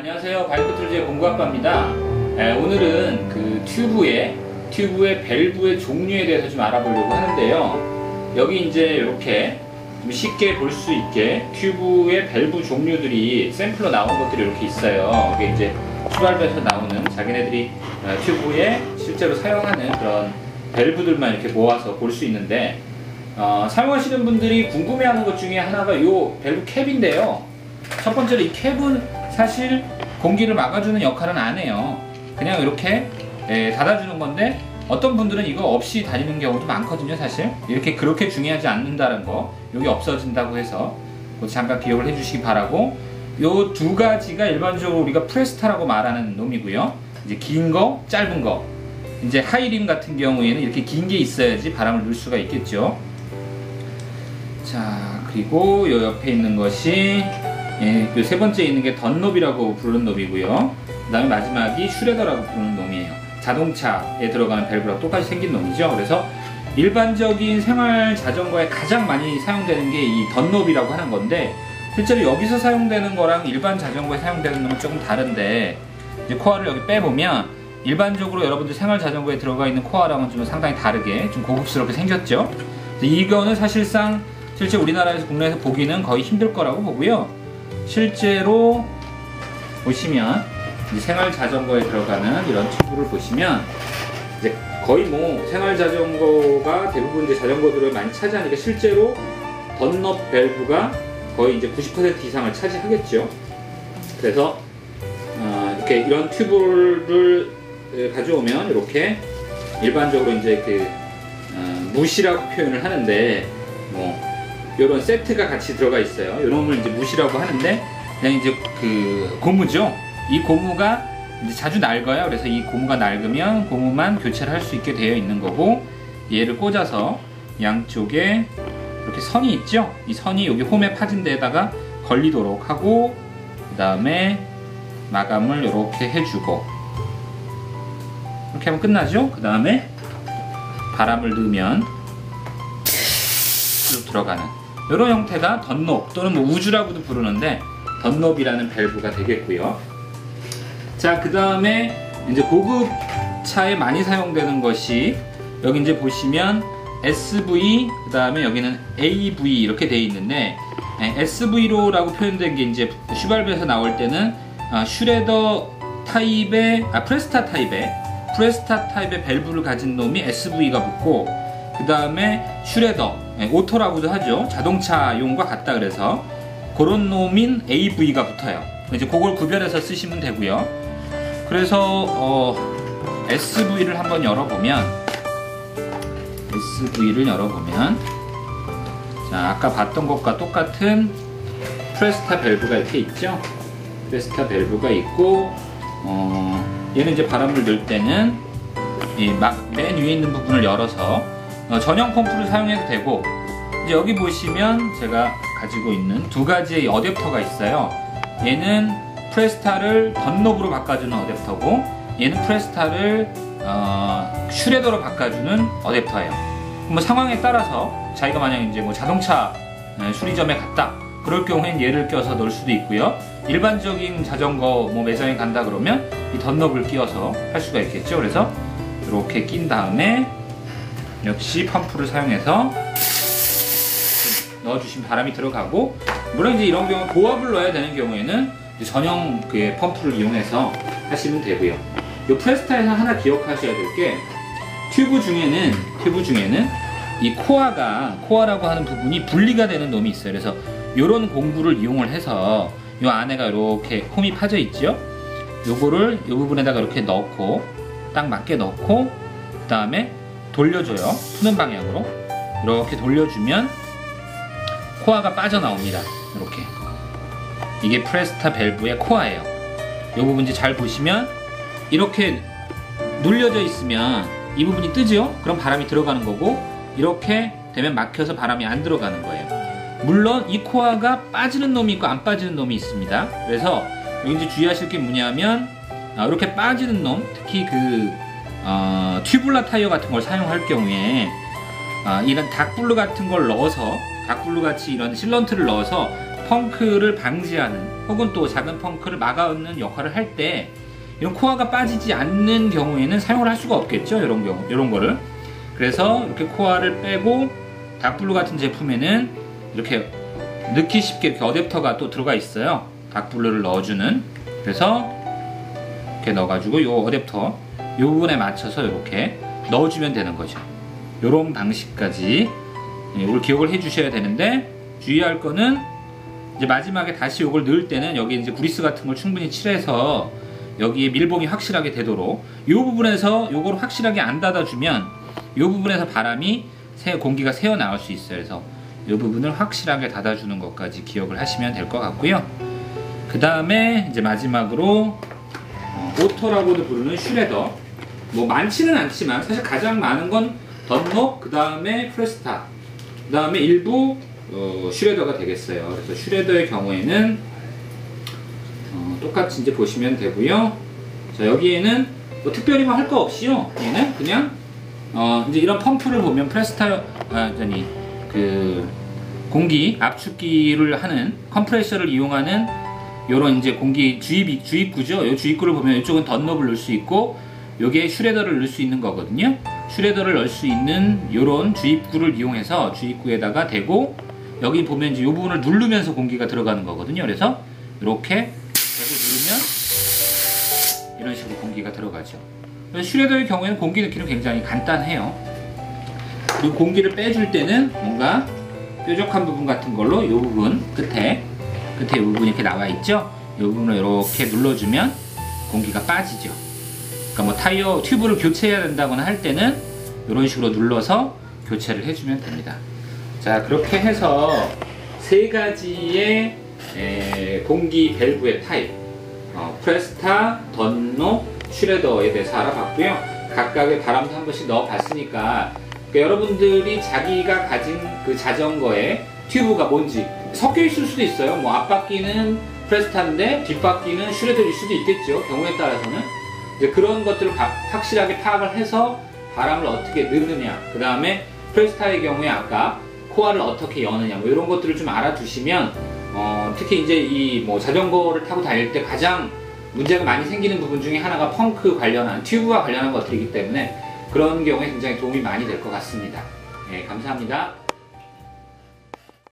안녕하세요. 바이크툴즈의 공구아빠입니다. 에, 오늘은 그 튜브의 튜브의 밸브의 종류에 대해서 좀 알아보려고 하는데요. 여기 이제 이렇게 좀 쉽게 볼 수 있게 튜브의 밸브 종류들이 샘플로 나온 것들이 이렇게 있어요. 이게 이제 출발부에서 나오는 자기네들이 어, 튜브에 실제로 사용하는 그런 밸브들만 이렇게 모아서 볼 수 있는데 어, 사용하시는 분들이 궁금해하는 것 중에 하나가 이 밸브 캡인데요. 첫 번째로 이 캡은 사실 공기를 막아주는 역할은 안 해요. 그냥 이렇게 예, 닫아주는 건데 어떤 분들은 이거 없이 다니는 경우도 많거든요, 사실. 이렇게 그렇게 중요하지 않는다는 거, 여기 없어진다고 해서 잠깐 기억을 해주시기 바라고. 요 두 가지가 일반적으로 우리가 프레스타라고 말하는 놈이고요. 이제 긴 거, 짧은 거. 이제 하이림 같은 경우에는 이렇게 긴 게 있어야지 바람을 넣을 수가 있겠죠. 자, 그리고 요 옆에 있는 것이 예, 그 세 번째 있는 게 던롭이라고 부르는 놈이고요. 그 다음에 마지막이 슈레더라고 부르는 놈이에요. 자동차에 들어가는 밸브랑 똑같이 생긴 놈이죠. 그래서 일반적인 생활 자전거에 가장 많이 사용되는 게 이 던롭이라고 하는 건데 실제로 여기서 사용되는 거랑 일반 자전거에 사용되는 놈은 조금 다른데 이제 코어를 여기 빼보면 일반적으로 여러분들 생활 자전거에 들어가 있는 코어랑은 좀 상당히 다르게 좀 고급스럽게 생겼죠. 이거는 사실상 실제 우리나라에서 국내에서 보기는 거의 힘들 거라고 보고요. 실제로 보시면 생활 자전거에 들어가는 이런 튜브를 보시면 이제 거의 뭐 생활 자전거가 대부분 이제 자전거들을 많이 차지하니까 실제로 던럽 밸브가 거의 이제 90% 이상을 차지하겠죠. 그래서 어, 이렇게 이런 튜브를 가져오면 이렇게 일반적으로 이제 그 어, 무시라고 표현을 하는데 뭐 이런 세트가 같이 들어가 있어요. 이런 걸 이제 무시라고 하는데 그냥 이제 그 고무죠. 이 고무가 이제 자주 낡아요. 그래서 이 고무가 낡으면 고무만 교체를 할 수 있게 되어 있는 거고 얘를 꽂아서 양쪽에 이렇게 선이 있죠. 이 선이 여기 홈에 파진 데다가 걸리도록 하고 그 다음에 마감을 이렇게 해주고 이렇게 하면 끝나죠. 그 다음에 바람을 넣으면 쭉 들어가는 이런 형태가 던롭 또는 뭐 우주라고도 부르는데 던롭이라는 밸브가 되겠고요. 자, 그 다음에 이제 고급 차에 많이 사용되는 것이 여기 이제 보시면 SV 그 다음에 여기는 AV 이렇게 되어 있는데 SV로라고 표현된 게 이제 슈발베에서 나올 때는 아, Schrader 타입의 아 Presta 타입의 Presta 타입의 밸브를 가진 놈이 SV가 붙고 그 다음에 Schrader 예, auto라고도 하죠. 자동차용과 같다 그래서 그런 놈인 AV가 붙어요. 이제 그걸 구별해서 쓰시면 되고요. 그래서 어, SV를 한번 열어보면 SV를 열어보면 자 아까 봤던 것과 똑같은 Presta 밸브가 이렇게 있죠. Presta 밸브가 있고 어, 얘는 이제 바람을 넣을 때는 맨 위에 있는 부분을 열어서 어, 전용 펌프를 사용해도 되고 이제 여기 보시면 제가 가지고 있는 두 가지의 어댑터가 있어요. 얘는 Presta를 던롭으로 바꿔주는 어댑터고 얘는 Presta를 어, 슈레더로 바꿔주는 어댑터예요. 뭐 상황에 따라서 자기가 만약 이제 뭐 자동차 수리점에 갔다. 그럴 경우엔 얘를 껴서 넣을 수도 있고요. 일반적인 자전거 뭐 매장에 간다 그러면 이 던롭을 끼워서 할 수가 있겠죠. 그래서 이렇게 낀 다음에 역시 펌프를 사용해서 넣어주시면 바람이 들어가고 물론 이제 이런 경우 고압을 넣어야 되는 경우에는 전용 그 펌프를 이용해서 하시면 되고요. 이 프레스타에서 하나 기억하셔야 될 게 튜브 중에는 튜브 중에는 이 코어가 코어라고 하는 부분이 분리가 되는 놈이 있어요. 그래서 이런 공구를 이용을 해서 이 안에가 이렇게 홈이 파져 있죠. 요거를 이 부분에다가 이렇게 넣고 딱 맞게 넣고 그 다음에 돌려줘요. 푸는 방향으로 이렇게 돌려주면 코어가 빠져나옵니다. 이렇게 이게 프레스타 밸브의 코어예요. 이 부분 이제 잘 보시면 이렇게 눌려져 있으면 이 부분이 뜨죠? 그럼 바람이 들어가는 거고 이렇게 되면 막혀서 바람이 안 들어가는 거예요. 물론 이 코어가 빠지는 놈이 있고 안 빠지는 놈이 있습니다. 그래서 여기 이제 주의하실 게 뭐냐면 이렇게 빠지는 놈, 특히 그 어, 튜블라 타이어 같은 걸 사용할 경우에 어, 이런 닥블루 같은 걸 넣어서 닥블루 같이 이런 sealant를 넣어서 펑크를 방지하는 혹은 또 작은 펑크를 막아놓는 역할을 할 때 이런 코어가 빠지지 않는 경우에는 사용을 할 수가 없겠죠 이런 경우 이런 거를. 그래서 이렇게 코어를 빼고 닥블루 같은 제품에는 이렇게 넣기 쉽게 이렇게 어댑터가 또 들어가 있어요. 닥블루를 넣어주는. 그래서 이렇게 넣어가지고 요 어댑터 요 부분에 맞춰서 이렇게 넣어주면 되는 거죠 요런 방식까지 예, 이걸 기억을 해 주셔야 되는데 주의할 거는 이제 마지막에 다시 요걸 넣을 때는 여기 이제 구리스 같은 걸 충분히 칠해서 여기에 밀봉이 확실하게 되도록 이 부분에서 요걸 확실하게 안 닫아주면 이 부분에서 바람이 새 공기가 새어 나올 수 있어요. 그래서 이 부분을 확실하게 닫아주는 것까지 기억을 하시면 될 것 같고요. 그 다음에 이제 마지막으로 어, auto라고도 부르는 Schrader. 뭐 많지는 않지만 사실 가장 많은 건 던롭, 그 다음에 Presta, 그 다음에 일부 어, Schrader가 되겠어요. 그래서 Schrader의 경우에는 어, 똑같이 이제 보시면 되고요. 자 여기에는 뭐 특별히 뭐 할 거 없이요. 얘는 그냥 어, 이제 이런 펌프를 보면 Presta 아, 아니 그 공기 압축기를 하는 컴프레셔를 이용하는 요런 이제 공기 주입 주입구죠. 요 주입구를 보면 이쪽은 덧너블 넣을 수 있고 요게 슈레더를 넣을 수 있는 거거든요. 슈레더를 넣을 수 있는 요런 주입구를 이용해서 주입구에다가 대고 여기 보면 이제 요 부분을 누르면서 공기가 들어가는 거거든요. 그래서 이렇게 대고 누르면 이런 식으로 공기가 들어가죠. 슈레더의 경우에는 공기 넣기는 굉장히 간단해요. 그리고 공기를 빼줄 때는 뭔가 뾰족한 부분 같은 걸로 이 부분 끝에 끝에 이 부분이 이렇게 나와 있죠. 이 부분을 이렇게 눌러주면 공기가 빠지죠. 그러니까 뭐 타이어 튜브를 교체해야 된다거나 할 때는 이런 식으로 눌러서 교체를 해주면 됩니다. 자 그렇게 해서 세 가지의 에, 공기 밸브의 타입 어, Presta, 던롭, 슈레더에 대해서 알아봤고요. 각각의 바람도 한 번씩 넣어봤으니까 그러니까 여러분들이 자기가 가진 그 자전거의 튜브가 뭔지 섞여 있을 수도 있어요. 뭐 앞바퀴는 프레스타인데 뒷바퀴는 슈레더일 수도 있겠죠. 경우에 따라서는 이제 그런 것들을 바, 확실하게 파악을 해서 바람을 어떻게 넣느냐. 그 다음에 프레스타의 경우에 아까 코어를 어떻게 여느냐. 뭐 이런 것들을 좀 알아두시면 어, 특히 이제 이 뭐 자전거를 타고 다닐 때 가장 문제가 많이 생기는 부분 중에 하나가 펑크 관련한 튜브와 관련한 것들이기 때문에 그런 경우에 굉장히 도움이 많이 될 것 같습니다. 네, 감사합니다.